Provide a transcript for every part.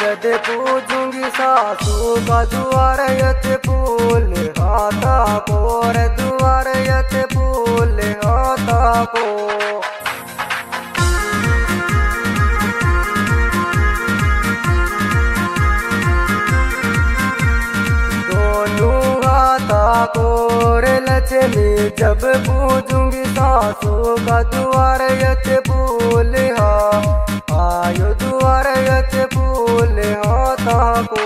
जद पूजूँगी सासू का जुआर यत फूल आता पोर दुआर यत फूल आता को दोनों आता को मेरे लचले जब पूजूँगी सासों का द्वार यच भूल हाँ। आयो द्वार यच भूल हाँ ताको।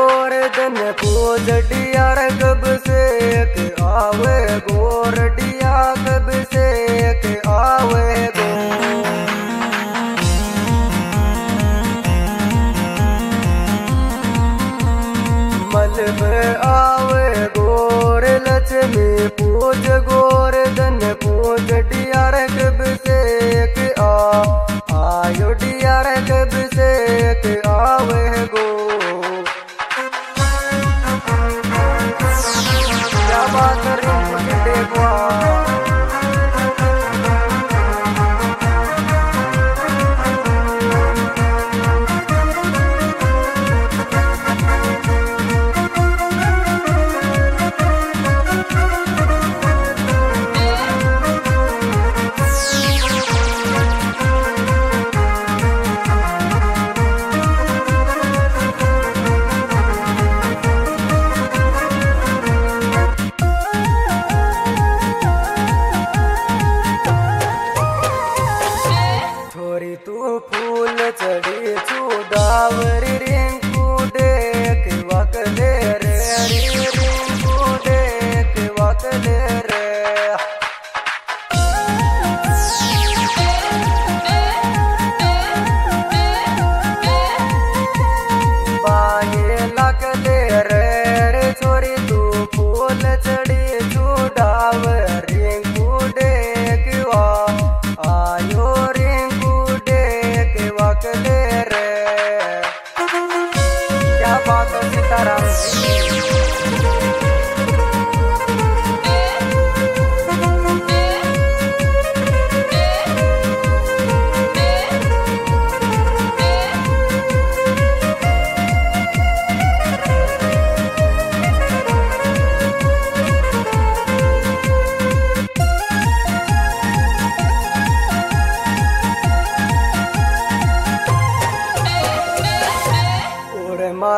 गोर दिन खोज डियार कब से एक आवे गोर डिया कब से एक आवे मल पे आवे गोर लक्ष्मी पूज गोर दिन पूज डियार godavari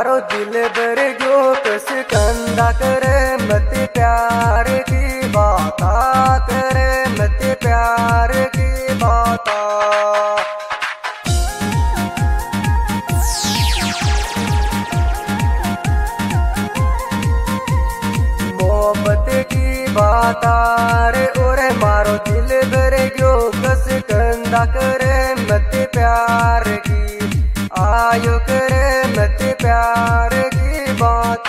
मारो दिल भर जो कस कंदा करे, मत प्यार की बात करे, मत प्यार की बात। मोहब्बत की बात रे और मारो दिल भर जो कस कंदा करे, मत प्यार की। आयु करे मत प्यार की बात।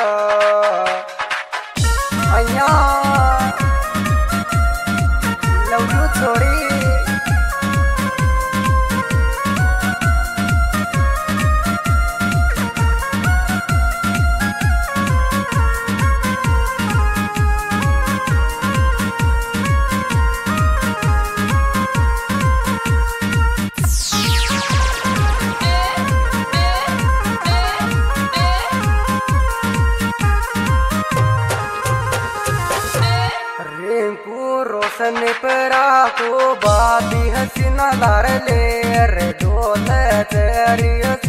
अया लव छोड़ी sina la rele redo te te rio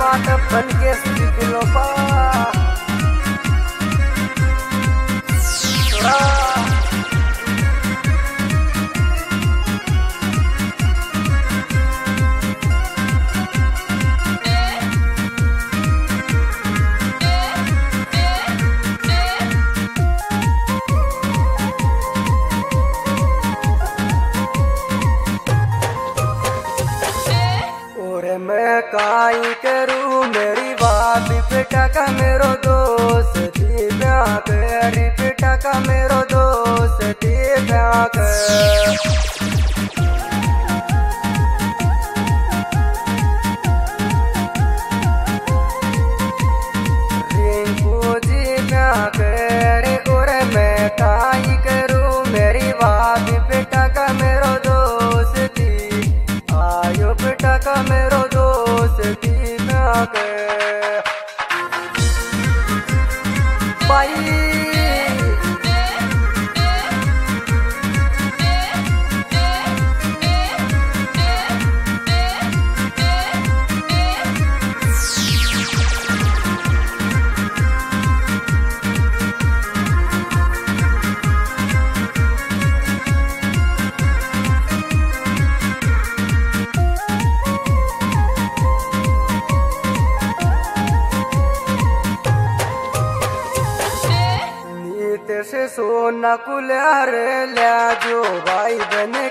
पाट बन के सिपिलो पा। मैं काई करूँ? मेरी बात पिटा का मेरो दोस्त थी ब्याह करी का मेरो दोस्त थी ब्याह Bhagavad सोना कुल्हार लिया जो भाई बन।